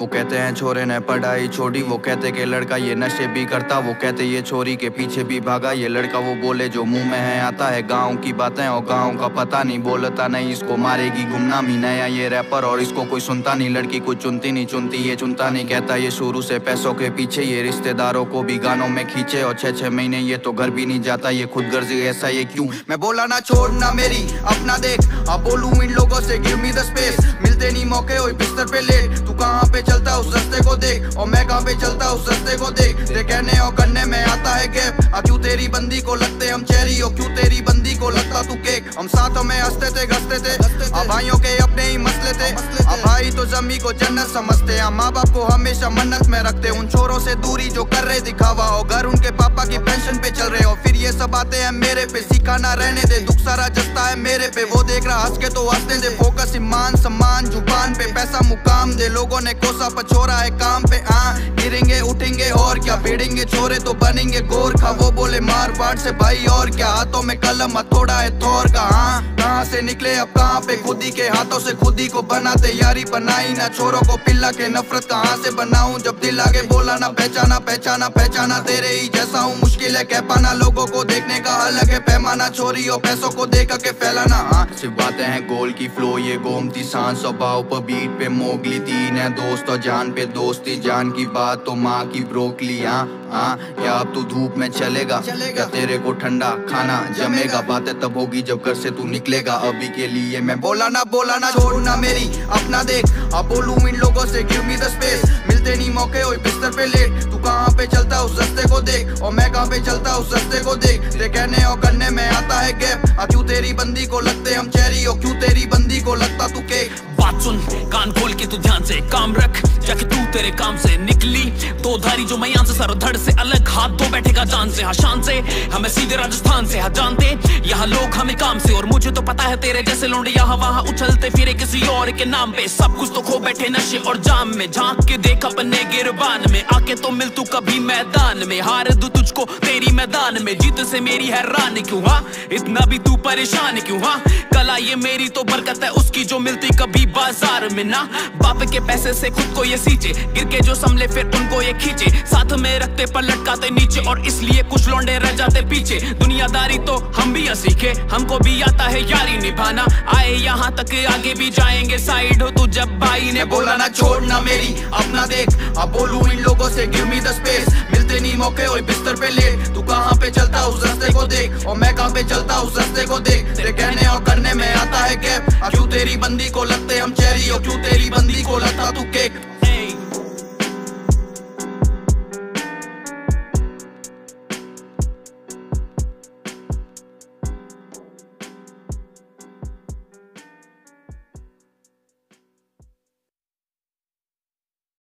वो कहते हैं, छोरे ने पढ़ाई छोड़ी। वो कहते कि, लड़का ये नशे भी करता। वो कहते ये छोरी के पीछे भी भागा। ये लड़का वो बोले, जो मुँह में है, आता है गाँव की बातें और गाँव का पता नहीं, बोलता नहीं। इसको मारेगी गुमनामी नया ये रैपर और इसको कोई सुनता नहीं। लड़की कुछ चुनती नहीं, चुनती, ये चुनता नहीं, कहता, ये शुरू से पैसों के पीछे, ये रिश्तेदारों को भी गानों में खींचे और छह छह महीने ये तो घर भी नहीं जाता। ये खुद गर्जी ऐसा ये क्यों? मैं बोला, ना छोड़ना मेरी, अपना देख। अब बोलू इन लोगों से गिव मी द स्पेस मिलते नहीं मौके हो बिस्तर पे लेट तू कहाँ पे चलता उस रस्ते को देख, और मैं कहाँ पे चलता उस रस्ते को देख। तेरे कहने और करने में आता है गैप। आ क्यों तेरी बंदी को लगते हम चेरी, और क्यों तेरी बंदी को लगता तू केक? हम साथों में हँसते थे गसते थे। अब भाइयों के अपने ही मसले थे। अब भाई तो जमी को जन्नत समझते। हैं माँ बाप को हमेशा मन्नत में रखते। उन छोरों से दूरी जो कर रहे, दिखावा। हो घर उनके पापा की पेंशन पे चल रहे हो सब आते हैं मेरे पे। सीखा ना रहने दे, दुख सारा जस्ता है मेरे पे। वो देख रहा हंस के तो हंसने दे। फोकस ईमान, सम्मान, ज़ुबान पे। पैसा मुकाम दे। लोगों ने कोसा पछोरा है काम पे। आ गिरेंगे, उठेंगे और क्या? भिड़ेंगे, छोरे तो बनेंगे गोरखा। वो बोले मार पाट से भाई और क्या? हाथों में कलम हथोड़ा है थोर का। हाँ कहाँ से निकले अब कहाँ पे खुदी के हाथों से खुदी को बनाते यारी बनाई ना। छोरों को पिल्ला के नफरत कहाँ से बनाऊँ? जब दिल आगे बोला ना पहचाना पहचाना पहचाना तेरे ही जैसा हूँ। मुश्किल है कह पाना लोगों को देखने का अलग है पैमाना। छोरी और पैसों को देख के फैलाना हाँ। सिर्फ़ बातें हैं गोल की फ्लो ये गोमती सांस। स्वभाव पर बीट पे मोगली तीन है दोस्त और जान पे दोस्ती। जान की बात तो माँ की ब्रोकली हाँ। हाँ क्या अब तू धूप में चलेगा? क्या तेरे को ठंडा खाना जमेगा? बातें तब होगी जब घर से तू निकलेगा। अभी के लिए। मैं बोला ना बोला ना छोड़ना मेरी। अपना देख, अब बोलू इन लोगों से गिव मी द स्पेस मिलते नहीं मौके हो बिस्तर पे लेट। तू कहाँ पे चलता, उस रस्ते को देख। और मैं कहाँ पे चलता, उस रस्ते को देख। तेरे कहने और करने में आता है गैप। आ क्यों तेरी बंदी को लगते हम चेरी? और क्यों तेरी बंदी को लगता तू केक? बात सुन, कान खोल के तू ध्यान से। काम रख जाके तू तेरे काम से निकली। तो धारी जो मैं से सर धड़ से अलग हाथ तो बैठेगा जान से। हाँ शान से। हमें सीधे राजस्थान से। हाँ जानते। यहाँ लोग हमें काम से और मुझे तो पता है तेरे जैसे लोंडे यहाँ वहाँ उछलते फिरे किसी और के नाम पे। सब कुछ तो खो बैठे नशे और जाम में। झाँक के देख अपने गिरबान में। आके तो मिल तू कभी मैदान में। हार दू तुझको तेरी मैदान में। जीत से मेरी हैरान क्यों? हाँ इतना भी तू परेशान क्यों? हाँ कला ये मेरी तो बरकत है। उसकी जो मिलती कभी बाज़ार में ना। बाप के पैसे से खुद को ये सींचे। गिर के जो संभले, फिर उनको ये खींचे। साथ में रखते पर लटकाते नीचे, और इसलिए कुछ लौंडे रह जाते पीछे। दुनियादारी तो हम भी सीखे हमको भी आता है यारी निभाना। आए यहाँ तक आगे भी जाएँगे साइड हो तू जब भाई ने बोला ना छोड़ना मेरी, अपना देख। अब बोलू इन लोगों से गिव मी द स्पेस मिलते नहीं मौके हो बिस्तर पे ले तू कहाँ पे चलता, उस रास्ते को देख। और मैं कहाँ पे चलता, उस रास्ते को देख। तेरे कहने और करने में आता है गैप क्यों तेरी बंदी को लगते हम चेरी, और क्यों तेरी बंदी को लगता तू